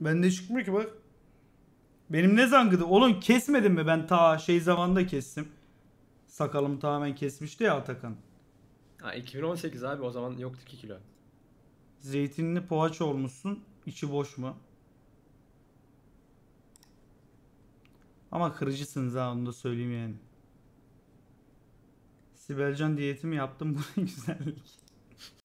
Bende çıkmıyor ki bak. Benim ne zangıdı? Oğlum kesmedim mi ben ta şey zamanında kestim. Sakalımı tamamen kesmişti ya Atakan. Ha 2018 abi o zaman yoktu 2 kilo. Zeytinli poğaça olmuşsun. içi boş mu? Ama kırıcısınız ha onu da söyleyeyim yani. Sibelcan diyetimi yaptım bu güzellik.